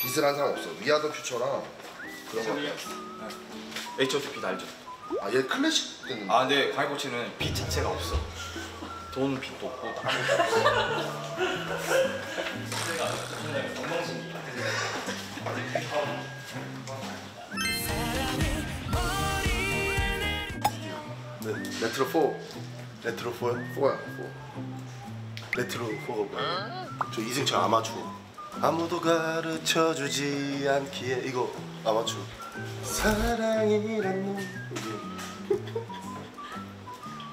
빚을 한 사람 없어. 위아더 퓨처랑 그런 거. H.O.T.P 알죠? 아, 얘 클래식 때는. 아 근데 강희코치는 빚 자체가 없어 돈 빚도 없고 레트로 4. 레트로 4요? 4야, 4. 레트로 4가 뭐예요? 저 이승철 아마추어 아무도 가르쳐주지 않기에 이거 아마추어 사랑이란 놈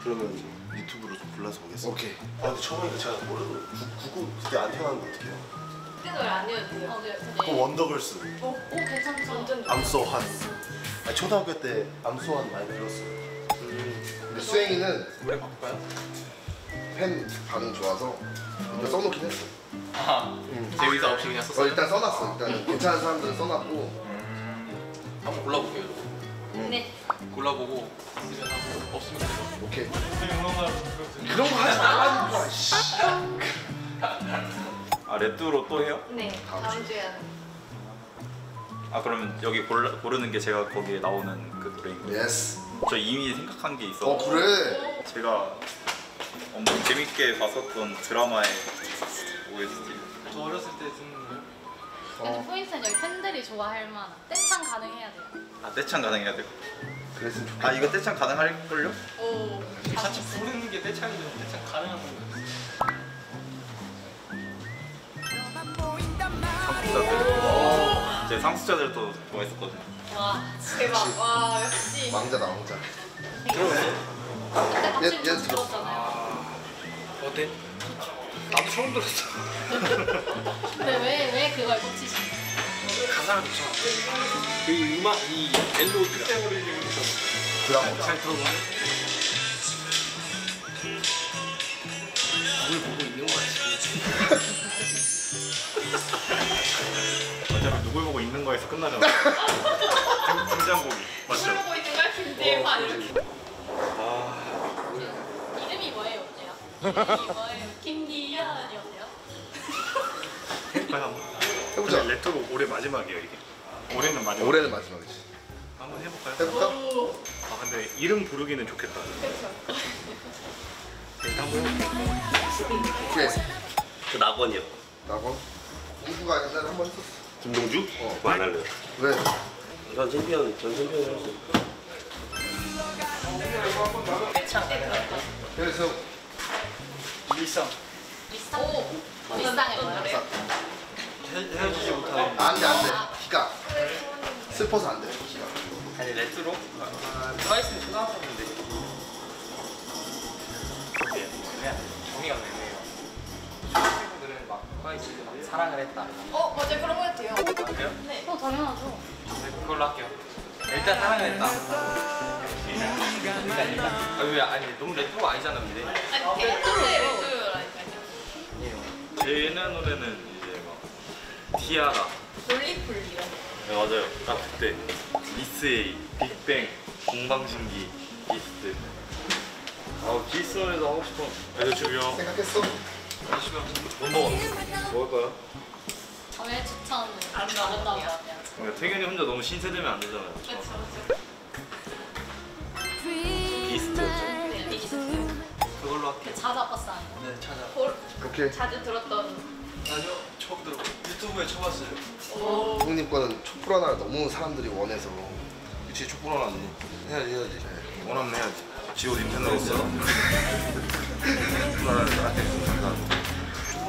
그러면 유튜브로 좀 불러서 보겠습니다 오케이. 아 근데 처음에 제가 모르고 구- 구구 그때 안 태어났는데 어떡해요 그때도 안 해도. 어, 네. 그 원더걸스 오, 오 괜찮죠. 완전 I'm so hot 아, 초등학교 때 I'm so hot 많이 들었어요 수행이는 노래 바꿀까요? 팬 반응 좋아서 이거 써놓긴 했어. 아, 제 의사 없이 그냥 어, 썼어요? 일단 써놨어. 일단 괜찮은 사람들은 써놨고. 한번 골라볼게요 네. 골라보고 하고 없으면 오케이. 그런 거 하지 말라니까. 씨. 아 레트로 또 해요? 네. 다음 주에 하는. 아 그러면 여기 골라, 고르는 게 제가 거기에 나오는 그 노래인 거예요? Yes. 저 이미 생각한 게 있어 어 그래. 제가 엄청 재밌게 봤었던 드라마의 OST 저 어렸을 때 듣는 거예요? 근데 어 포인트는 여기 팬들이 좋아할 만한 떼창 가능해야 돼요. 아 떼창 가능해야 돼요? 그랬으면 좋겠다. 아 이거 떼창 가능할걸요? 오. 같이 부르는 게 떼창이죠 떼창 가능한 거예요 제 상수자들도 좋아했었거든요 와 대박. 와 역시. 왕자다 왕자. 그때 같이 얘- 얘좀 들었어. 들었잖아요. 어때? 나도 처음 들었어 근데 왜, 왜 그걸 꽂히신 가사가 좋잖아 그 음악 이 멜로디가 드라마. 잘 들어보면 뭘 보고 있는 거야 지금 어차피 누굴 보고 있는 거에서 끝나잖아 생- 승장곡이 맞죠? 술 보고 있는 거야 김대일 반 이렇게. 이름이 뭐예요, 어때요? 이름이 뭐예요? 김기현이 어때요? 해볼까요 한번? 해보자. 레트로 올해 마지막이에요 이게 올해는 마지막 올해는 마지막이지. 한번 해볼까요? 해볼까? 아 근데 이름 부르기는 좋겠다 일단 한번 해볼게요 오케이. 그 낙원이요. 나고. 우주가 옛날에 한번 했었어. 김동주? 어. 그거 안 할래요. 왜? 전 챔피언, 전 챔피언 했어요. 그래서 일상 오. 비싼 거요? 헤어지지 못하는 안돼 안돼. 기가. 슬퍼서 안 돼. 기가. 아니 레트로? 트와이스는 초등학생인데 그게 그냥 정의가 애 막 트와이스 막 사랑을 했다 어 맞아 그런 거 해도 돼요. 그래요? 네. 어, 당연하죠. 네, 그걸로 할게요 일단 사랑을 했다 일단 일단 아, 왜 아니 너무 레트로가 아니잖아 근데 아니 대학때 레트로라니까요. 제 옛날 노래는 이제 막 티아라 이런. 네 맞아요 딱 그때 미스에이 빅뱅 동방신기 비스트 아 비스트 노래도 하고 싶어 알려주면 생각했어? 뭐 먹어? 먹을까요? 저의 추천은 아름다운 것 같아요. 그러니까 태균이 혼자 너무 신세되면 안 되잖아요 그렇죠. 그렇죠. 비스트였죠 네, 비스트. 그걸로 할게요 자자 버스 아니에요? 네볼 오케이. 자주 들었던. 아니요 처음 들어 유튜브에 쳐봤어요 오. 형님 거는 촛불 하나를 너무 사람들이 원해서. 그치 촛불 하나 안 해야지 해야지 원하면 해야지 지옷 인터넷 했어 촛불 하나를 나한테 감사합니다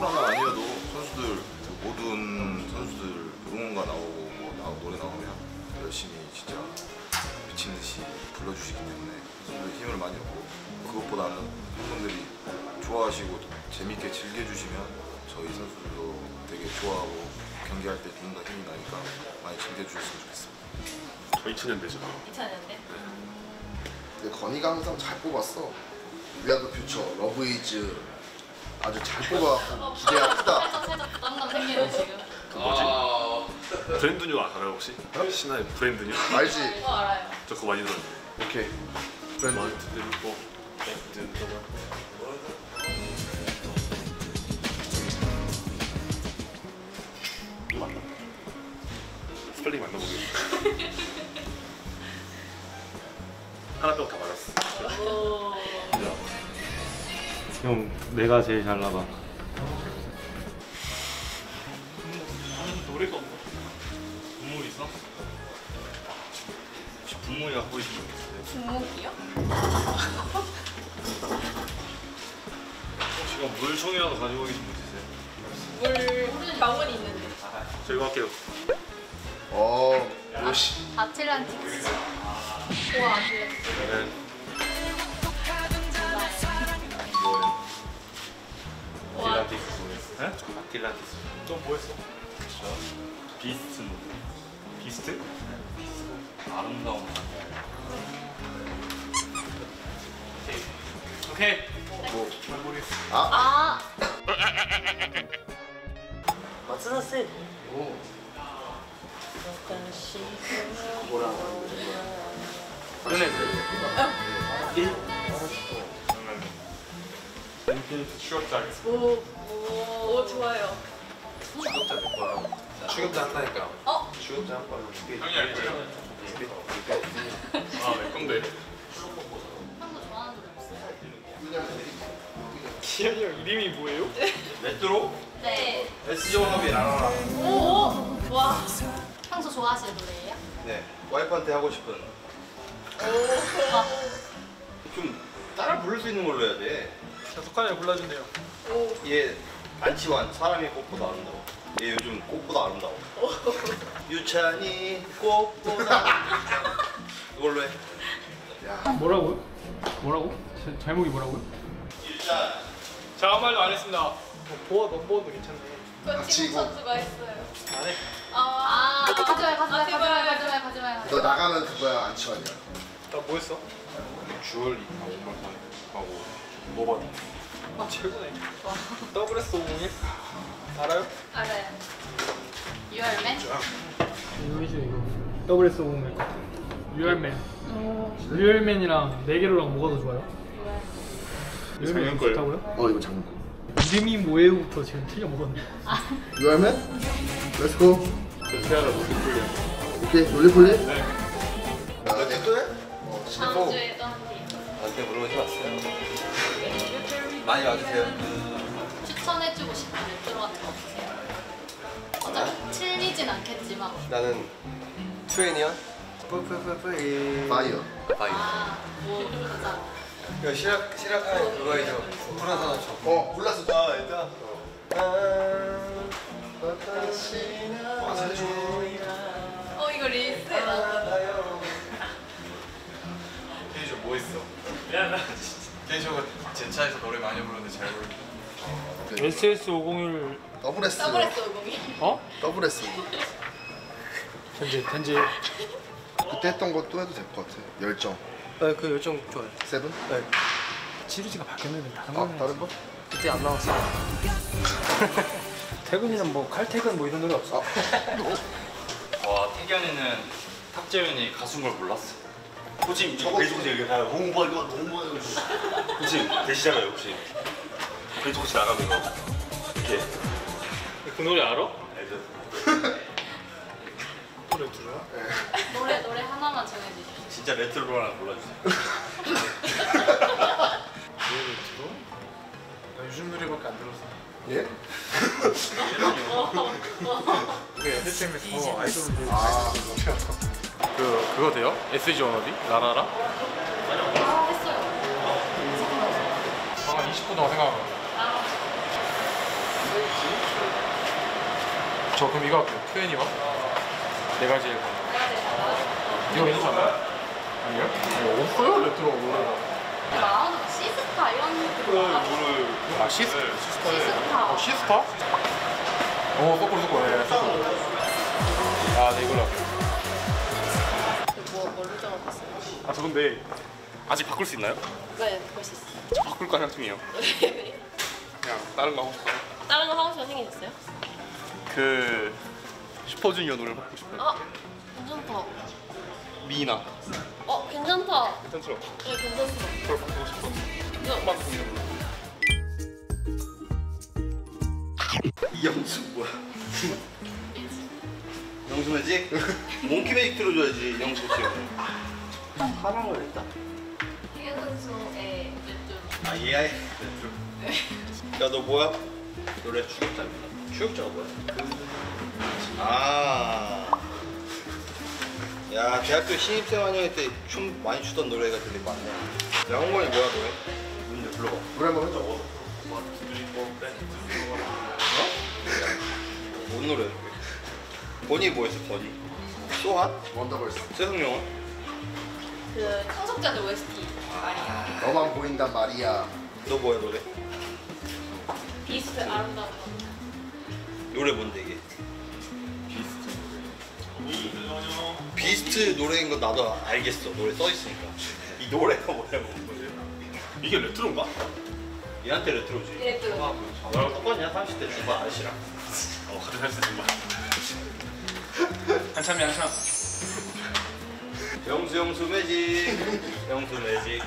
하나 아니어도 선수들 그 모든 선수들 응원가 나오고 뭐 나, 노래 나오면 열심히 진짜 미친 듯이 불러주시기 때문에 선수들 힘을 많이 얻고 그것보다는 팬분들이 좋아하시고 재밌게 즐겨주시면 저희 선수들도 되게 좋아하고 경기할 때 좀 더 힘이 나니까 많이 즐겨주셨으면 좋겠습니다. 치는 데죠 괜찮은데? 근데 건이가 항상 잘 뽑았어. We Are The Future, Love Is 아주 잘 뽑아갖고 기대가 크다. 살짝 살짝 부담감 생기는 지금. 그 뭐지? 아 Brand New 알아요 혹시? 신화의 브랜드뉴? 알지? 이거 알아요. 저 그거 많이 들었는데 오케이. 브랜드. 먼트 들고 백드 동안 맞나? 스펠링 맞나 모르겠어 하나 빼고 다 맞았어 오. 형 내가 제일 잘 나가 노래가 없나? 분무 있어? 혹시 분무이 갖고 있는 거 있어요? 분무기요? 혹시 뭐 물총이라도 가지고 계신 분 있으세요? 물 병원이 있는데. 저 이거 할게요 어, 요시. 아틀란틱스. 우와, 아틀란틱스. 네. 네? 아틀란티스 또 뭐 했어? 저 비스트 노래 비스트? 네 비스트 아름다운 밤 오케이 뭐. 잘 모르겠어 아, 마츠나 쌤. 오. 뭐랑 끝냈어요 그러 면 추억자리 오, 오, 오, 좋아요. 추격자 내 거야. 추격자 한다니까. 어? 추격자 한 거야. 형이 알죠? 아내 건데 한거 좋아하는 노래 없어요? 기현이 형 이름이 뭐예요? 레트로? 네. 원업이 라라라. 오, 와. 평소 좋아하시는 노래예요? 네. 와이프한테 하고 싶은. 와. 좀 따라 부를 수 있는 걸로 해야 돼. 자, 석환이 불러준대요. 얘 안치환 사람이 꽃보다 아름다워. 얘 요즘 꽃보다 아름다워. 유찬이 꽃보다 이걸로 해. 뭐라고요? 뭐라고? 제, 제목이 뭐라고요? 유찬. 자, 아무 말도 안 했습니다. 보아 넘버도 괜찮네. 그거 이거. 선수가 했어요. 안 해. 아, 가져와요, 가져와요, 가져와요, 가져와요, 가져와요. 너 나가면 그거야 안치환이야. 나 뭐 했어? 주얼리 하고 하고 뭐가 아, 최고네. WS 501 알아요? 알아요. 유얼맨? 이거죠 이거. WS 501 유얼맨. 유얼맨이랑 네개로랑 뭐가 더 좋아요? 거예요. 좋다고요? 어, 이거 장난. 이름이 뭐예요부터 지금 틀려 먹었네. 유알맨? 렛츠고. 태아가 무슨 소리야 오케이, 롤리폴리? 네 다음. 주에 또 한대요. 나한테 물어보지 마세요. 많이 와주세요. 추천해주고 싶은 레트로 같은 거 없으세요? 어차피 틀리진 않겠지만. 나는 트웬이야. 뿌뿌뿌뿌. 파이어. 파이어. 아, 뭐, 가자. 이거 시락 시락하는 그거이죠. 불안하다 쳐. 어, 몰랐어. 아 일단. 어, 뭐 있어? 케이쇼가 제 차에서 노래 많이 부르는데 잘 부르는데. SS 501 더블 S. 더블 S 501. 어? 더블 S. 현재 현재 그때 했던 것도 해도 될 것 같아. 열정. 네, 그 열정 좋아요. 세븐? 시리즈가 바뀌었는데 다른 아, 다른 거? 그때 안 나왔어. 퇴근이는 뭐 칼퇴근 뭐 이런 노래 없어. 와 태견이는 탁재현이 가수인 걸 몰랐어 호칭 페이스북 얘기 다 홍보 이거 홍보 이거. 혹시 되시잖아요 혹시 혹시 나가면 이거 이렇게 그 노래 알아? 알죠? 노래 들어요? 노래, 노래 하나만 정해주십시오. 진짜 레트로 하나 골라주세요 노래 들어? 나 요즘 노래밖에 안 들었어. 예? 그게 FM에서 아이돌을 아, 그 그거 돼요? SG 워너비? 라라라? 아, 했어요. 방금 20분 더 생각하고. 아, 저 그럼 이거 할게요. 트웬이와 네 가지 일. 이거 괜찮아요? 아니요? 이거 없어요 레트로 노래가. 나오는 거 시스타 이런 거. 아 시스 시스타. 어 시스타? 어 거꾸로 거꾸로 네 거꾸로. 아네 이걸로 할게 아 저 근데 아직 바꿀 수 있나요? 네, 볼수 있어요. 바꿀 거 생각 중이에요 그냥 다른 거 하고 싶어요 다른 거 하고 싶어 생기셨어요? 그 슈퍼주니어 노래 하고 싶어. 아 괜찮다. 미나. 어 괜찮다. 괜찮죠? 네 괜찮어. 그걸 바꾸고 싶어. 이거 한번 보면. 이영수 뭐야? 영수 매직? 몽키 매직 틀어줘야지 영수 씨. 사랑을 했다. 희경 선수의 좀아 AI. 야너 뭐야? 노래 추격자입니다. 추격자가 뭐야? 아. 야 대학교 신입생 환영회 때 춤 많이 추던 노래가 되게 많네. 야 홍건이 뭐야 노래? 문제 불러봐. 노래 한번 해줘. 뭔 노래? 버니 뭐였어 버니? 소한? 원더걸스. 세성룡은? 그 청석자들 OST 말이야. 너만 보인단 말이야. 너 뭐야 노래? 비스트 아름다운 거. 노래 뭔데 이게? 비스트 노래인 거 나도 알겠어 노래 써 있으니까 이 노래가 뭐냐고 이게 레트로인가? 얘한테 레트로지 레트로. 너랑 똑같냐 30대 중반 아저씨랑 어, 같은 살수 있는 거야. 한참이 한참. 영수 영수 매직. 영수 매직